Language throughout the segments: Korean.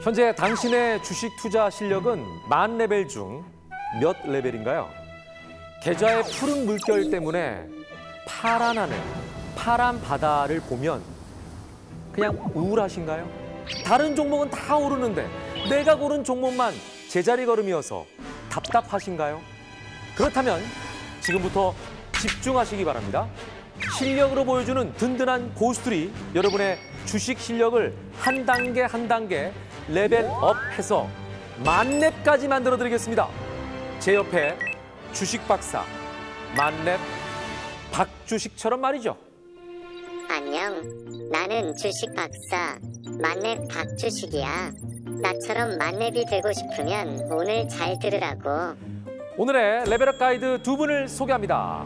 현재 당신의 주식 투자 실력은 만 레벨 중 몇 레벨인가요? 계좌의 푸른 물결 때문에 파란 하늘, 파란 바다를 보면 그냥 우울하신가요? 다른 종목은 다 오르는데 내가 고른 종목만 제자리 걸음이어서 답답하신가요? 그렇다면 지금부터 집중하시기 바랍니다. 실력으로 보여주는 든든한 고수들이 여러분의 주식 실력을 한 단계 한 단계 레벨업해서 만렙까지 만들어 드리겠습니다. 제 옆에 주식 박사 만렙 박주식처럼 말이죠. 안녕. 나는 주식 박사 만렙 박주식이야. 나처럼 만렙이 되고 싶으면 오늘 잘 들으라고. 오늘의 레벨업 가이드 두 분을 소개합니다.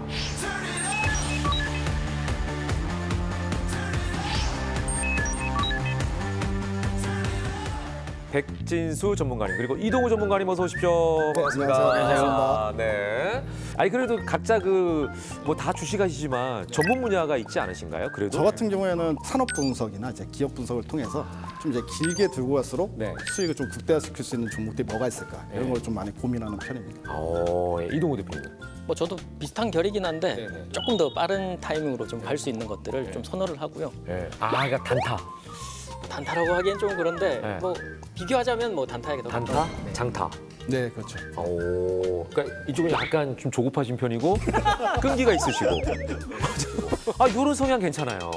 백진수 전문가님 그리고 이동우 전문가님 어서 오십시오. 반갑습니다. 안녕하세요. 아, 네. 아니 그래도 각자 그 뭐 다 주식하시지만 전문 분야가 있지 않으신가요? 그래도 저 같은 경우에는 산업 분석이나 이제 기업 분석을 통해서 좀 이제 길게 들고 갈수록 네. 수익을 좀 극대화시킬 수 있는 종목들이 뭐가 있을까 이런 네. 걸좀 많이 고민하는 편입니다. 어, 예, 이동우 대표님. 뭐 저도 비슷한 결이긴 한데 네네. 조금 더 빠른 타이밍으로 좀 갈 수 있는 것들을 좀 선호를 하고요. 예. 아, 그러니까 단타. 단타라고 하기엔 좀 그런데 네. 뭐 비교하자면 뭐 단타에게 더 단타, 네. 장타. 네, 그렇죠. 오, 그러니까 이쪽은 약간 좀 조급하신 편이고 끈기가 있으시고. 아, 이런 성향 괜찮아요.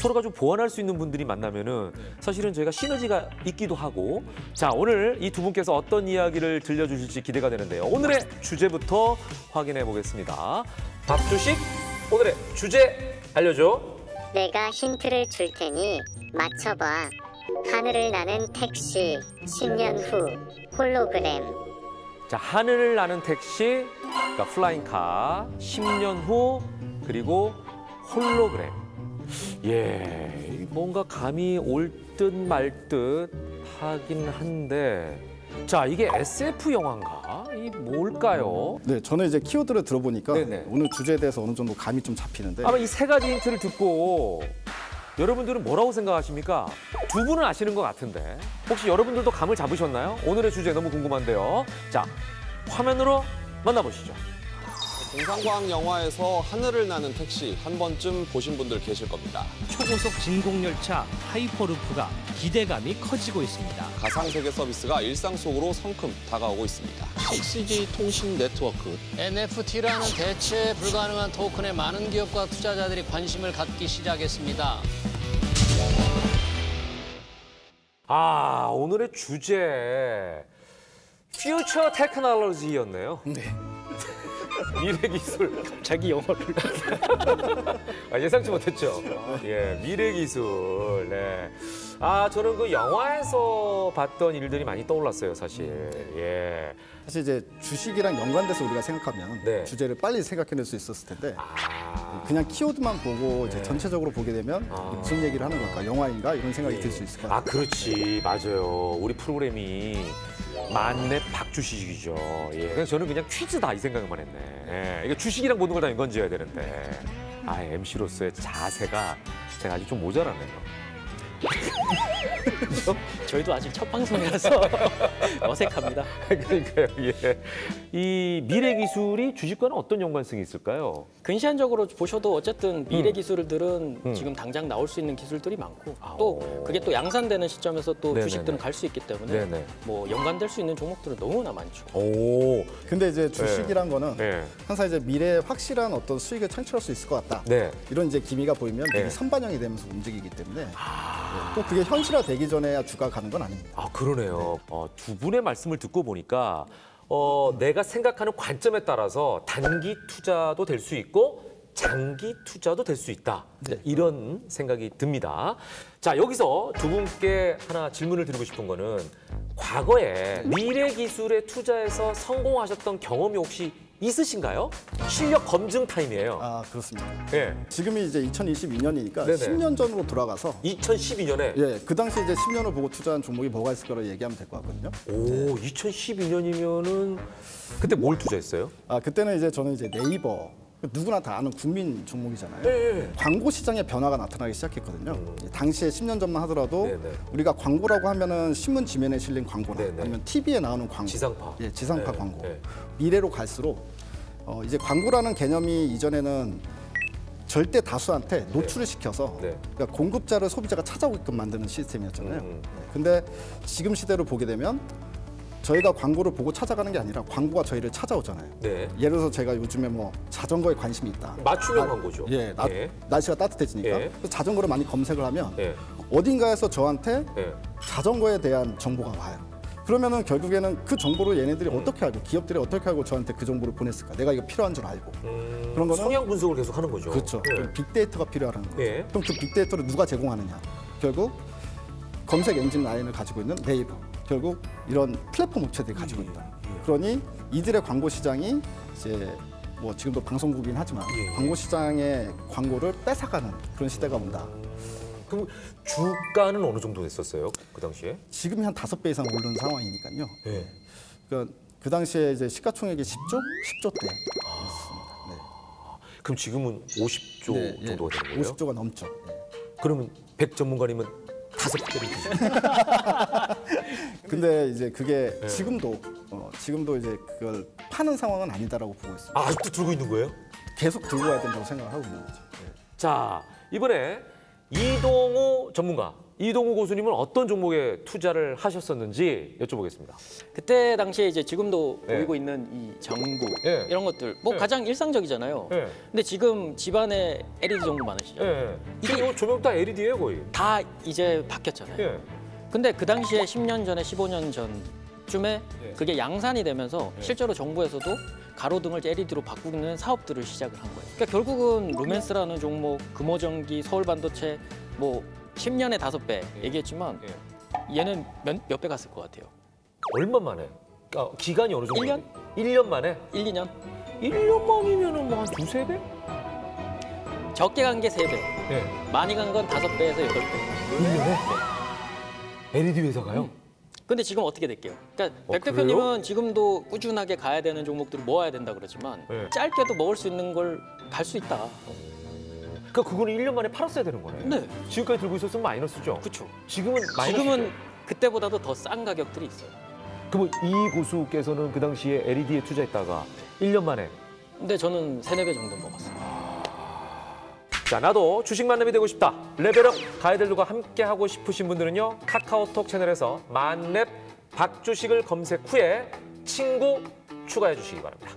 서로가 좀 보완할 수 있는 분들이 만나면은 사실은 저희가 시너지가 있기도 하고. 자, 오늘 이 두 분께서 어떤 이야기를 들려주실지 기대가 되는데요. 오늘의 주제부터 확인해 보겠습니다. 밥주식 오늘의 주제 알려줘. 내가 힌트를 줄 테니 맞춰봐. 하늘을 나는 택시 10년 후 홀로그램. 자, 하늘을 나는 택시, 그러니까 플라잉카, 10년 후, 그리고 홀로그램. 예, 뭔가 감이 올 듯 말듯 하긴 한데. 자, 이게 SF 영화인가? 이 뭘까요? 네, 저는 이제 키워드를 들어보니까 네네. 오늘 주제에 대해서 어느 정도 감이 좀 잡히는데 아마 이 세 가지 힌트를 듣고 여러분들은 뭐라고 생각하십니까? 두 분은 아시는 것 같은데 혹시 여러분들도 감을 잡으셨나요? 오늘의 주제 너무 궁금한데요. 자, 화면으로 만나보시죠. 공상과학 영화에서 하늘을 나는 택시 한 번쯤 보신 분들 계실 겁니다. 초고속 진공열차 하이퍼루프가 기대감이 커지고 있습니다. 가상세계 서비스가 일상 속으로 성큼 다가오고 있습니다. 6G 통신 네트워크, NFT라는 대체 불가능한 토큰에 많은 기업과 투자자들이 관심을 갖기 시작했습니다. 아, 오늘의 주제 퓨처 테크놀로지였네요. 네. 미래 기술. 자기 영어를 아, 예상치 못했죠. 예, 미래 기술. 네. 아, 저는 그 영화에서 봤던 일들이 많이 떠올랐어요, 사실. 예. 사실 이제 주식이랑 연관돼서 우리가 생각하면 네. 주제를 빨리 생각해낼 수 있었을 텐데 아. 그냥 키워드만 보고 이제 네. 전체적으로 보게 되면 아. 무슨 얘기를 하는 걸까 영화인가 이런 생각이 들수 있을 것 아, 같아요. 그렇지. 맞아요. 우리 프로그램이 만렙 박주식이죠. 예. 그래서 저는 그냥 퀴즈다 이 생각만 했네. 예. 이게 주식이랑 모든 걸 다 연관지어야 되는데. 아, MC로서의 자세가 제가 아직 좀 모자라네요. 저희도 아직 첫 방송이라서 어색합니다. 그러니까요. 예. 이 미래 기술이 주식과는 어떤 연관성이 있을까요? 근시안적으로 보셔도 어쨌든 미래 기술들은 음. 지금 당장 나올 수 있는 기술들이 많고 아, 또 오. 그게 또 양산되는 시점에서 또 네네네. 주식들은 갈 수 있기 때문에 네네. 뭐 연관될 수 있는 종목들은 너무나 많죠. 오. 근데 이제 주식이란 거는 네. 항상 이제 미래에 확실한 어떤 수익을 창출할 수 있을 것 같다. 네. 이런 이제 기미가 보이면 네. 선반영이 되면서 움직이기 때문에 네, 꼭 그게 현실화되기 전에야 주가 가는 건 아닙니다. 아 그러네요. 어, 두 분의 말씀을 듣고 보니까 어, 내가 생각하는 관점에 따라서 단기 투자도 될 수 있고 장기 투자도 될 수 있다. 이런 생각이 듭니다. 자 여기서 두 분께 하나 질문을 드리고 싶은 거는 과거에 미래 기술에 투자해서 성공하셨던 경험이 혹시 있으신가요? 실력 검증 타임이에요. 아 그렇습니다. 예. 지금이 이제 2022년이니까 네네. 10년 전으로 돌아가서 2012년에 예, 그 당시 이제 10년을 보고 투자한 종목이 뭐가 있을 거라고 얘기하면 될 것 같거든요. 오 2012년이면은 그때 뭘 투자했어요? 아 그때는 이제 저는 이제 네이버 누구나 다 아는 국민 종목이잖아요. 네. 광고 시장에 변화가 나타나기 시작했거든요. 당시에 10년 전만 하더라도 음. 네, 네. 우리가 광고라고 하면은 신문 지면에 실린 광고나 네, 네. 아니면 TV에 나오는 광고, 지상파. 예, 지상파 네, 광고. 네. 미래로 갈수록 어, 이제 광고라는 개념이 이전에는 절대 다수한테 노출을 시켜서 네. 그러니까 공급자를 소비자가 찾아오게끔 만드는 시스템이었잖아요. 음, 음. 네. 근데 지금 시대로 보게 되면 저희가 광고를 보고 찾아가는 게 아니라 광고가 저희를 찾아오잖아요. 네. 예를 들어서 제가 요즘에 뭐 자전거에 관심이 있다. 맞춤형 나- 광고죠. 예, 나- 예. 날씨가 따뜻해지니까 예. 그래서 자전거를 많이 검색을 하면 예. 어딘가에서 저한테 예. 자전거에 대한 정보가 와요. 그러면은 결국에는 그 정보를 얘네들이 음. 어떻게 알고 기업들이 어떻게 알고 저한테 그 정보를 보냈을까? 내가 이거 필요한 줄 알고. 음, 그런 거는- 성향 분석을 계속 하는 거죠. 그렇죠. 예. 그럼 빅데이터가 필요하다는 거죠. 예. 그럼 그 빅데이터를 누가 제공하느냐? 결국 검색 엔진 라인을 가지고 있는 네이버. 결국 이런 플랫폼 업체들이 가지고 예. 있다. 그러니 이들의 광고 시장이 이제 뭐 지금도 방송국이긴 하지만 예. 광고 시장의 광고를 뺏어가는 그런 시대가 온다. 그럼 주가는 어느 정도 됐었어요? 그 당시에? 지금이 한 다섯 배 이상 오른 상황이니까요. 예. 그러니까 그 당시에 이제 시가총액이 10조, 10조 대. 그럼 지금은 50조 네, 예. 정도가 되는 거예요? 50조가 넘죠. 예. 그러면 100 전문가님은 다섯 드시는 근데 이제 그게 네. 지금도 어, 지금도 이제 그걸 파는 상황은 아니다라고 보고 있습니다. 아, 아직도 들고 있는 거예요? 계속 들고 가야 된다고 생각을 하고 있는 거죠. 예. 자, 이번에 이동우 전문가, 이동우 고수님은 어떤 종목에 투자를 하셨었는지 여쭤보겠습니다. 그때 당시에 이제 지금도 예. 보이고 있는 이 전구 예. 이런 것들 뭐 예. 가장 일상적이잖아요. 예. 근데 지금 집안에 LED 전구 많으시죠? 예. 이게 조명 다 LED예요, 거의. 다 이제 바뀌었잖아요. 예. 근데 그 당시에 10년 전에 15년 전쯤에 예. 그게 양산이 되면서 예. 실제로 정부에서도 가로등을 LED로 바꾸는 사업들을 시작을 한 거예요. 그러니까 결국은 루멘스라는 종목, 금호전기, 서울반도체 뭐 10년에 다섯 배 예. 얘기했지만 예. 얘는 몇배 갔을 것 같아요. 얼마 만에? 아, 기간이 어느 정도? 일 년? 1년 만에? 1, 2년? 1년 만이면은 뭐한 두세 배? 적게 간 게 세배 예. 많이 간 건 다섯 배에서 여덟 배 1년에? LED 회사가요? 근데 지금 어떻게 될게요? 그러니까 어, 백 그래요? 대표님은 지금도 꾸준하게 가야 되는 종목들을 모아야 된다 그러지만 네. 짧게도 먹을 수 있는 걸 갈 수 있다. 그러니까 그거는 1년 만에 팔았어야 되는 거네. 네. 지금까지 들고 있었으면 마이너스죠? 그렇죠. 지금은 마이너스. 지금은 그때보다도 더 싼 가격들이 있어요. 그럼 이 고수께서는 그 당시에 LED에 투자했다가 1년 만에 근데 저는 세네 배 정도 먹었어요. 자 나도 주식 만남이 되고 싶다 레벨업 가이들과 함께 하고 싶으신 분들은요 카카오톡 채널에서 만렙 박주식을 검색 후에 친구 추가해 주시기 바랍니다.